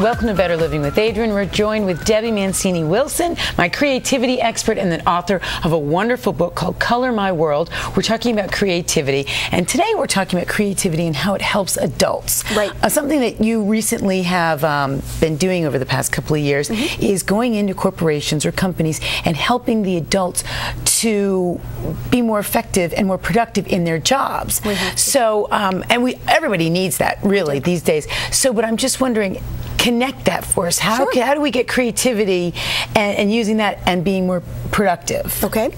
Welcome to Better Living with Adrienne. We're joined with Debbie Mancini Wilson, my creativity expert and the author of a wonderful book called Color My World. We're talking about creativity, and today we're talking about creativity and how it helps adults. Right. Uh, something that you recently have um, been doing over the past couple of years mm-hmm. is going into corporations or companies and helping the adults to be more effective and more productive in their jobs. So, um, and we everybody needs that really these days. So, but I'm just wondering connect that for us. How, sure. how do we get creativity and, and using that and being more productive? Okay.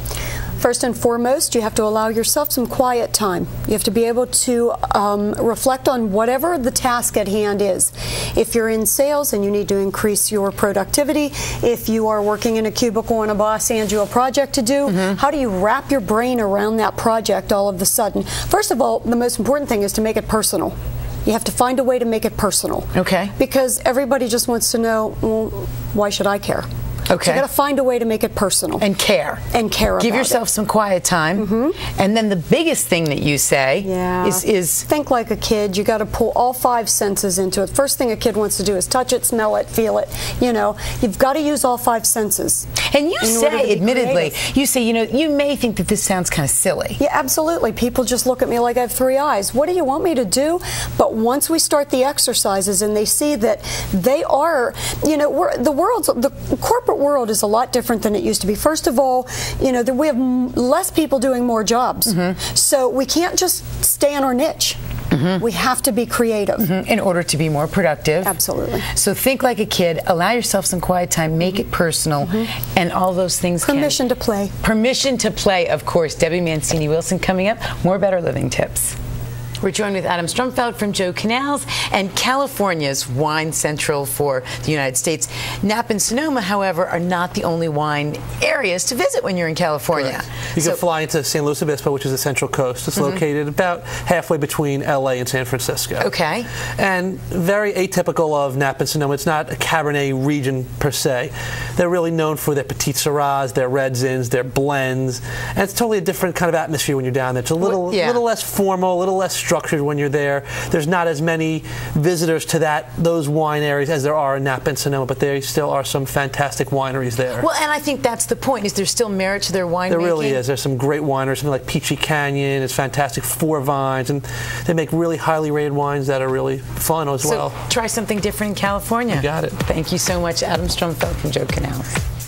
First and foremost, you have to allow yourself some quiet time. You have to be able to um, reflect on whatever the task at hand is. If you're in sales and you need to increase your productivity, if you are working in a cubicle and a boss hands you have a project to do, mm -hmm. how do you wrap your brain around that project all of a sudden? First of all, the most important thing is to make it personal. You have to find a way to make it personal. Okay. Because everybody just wants to know, well, why should I care? Okay. So you got to find a way to make it personal and care and care. Give yourself it. some quiet time, mm -hmm. and then the biggest thing that you say yeah. is is think like a kid. You got to pull all five senses into it. First thing a kid wants to do is touch it, smell it, feel it. You know, you've got to use all five senses. And you say, admittedly, creative. you say, you know, you may think that this sounds kind of silly. Yeah, absolutely. People just look at me like I have three eyes. What do you want me to do? But once we start the exercises and they see that they are, you know, the world's the corporate world is a lot different than it used to be. First of all, you know, that we have less people doing more jobs. Mm -hmm. So we can't just stay in our niche. Mm -hmm. We have to be creative. Mm -hmm. In order to be more productive. Absolutely. So think like a kid, allow yourself some quiet time, make it personal, mm-hmm. and all those things Permission can. to play. Permission to play, of course. Debbie Mancini Wilson coming up. More Better Living tips. We're joined with Adam Strumfeld from Joe Canal's and California's wine central for the United States. Napa and Sonoma, however, are not the only wine areas to visit when you're in California. Correct. You so, can fly into San Luis Obispo, which is the Central Coast. It's mm -hmm. located about halfway between LA and San Francisco. Okay. And very atypical of Napa and Sonoma. It's not a Cabernet region per se. They're really known for their Petite Syrahs, their Redzins, their blends. And it's totally a different kind of atmosphere when you're down there. It's a little, yeah. little less formal, a little less structured when you're there. There's not as many visitors to that those wine areas as there are in Napa and Sonoma, but there still are some fantastic wineries there. Well, and I think that's the point. Is there still merit to their wine? There really is. There's some great wineries, something like Peachy Canyon. It's fantastic. Four Vines, and they make really highly rated wines that are really fun as so well. Try something different in California. You got it. Thank you so much, Adam Strumfeld from Joe Canal's.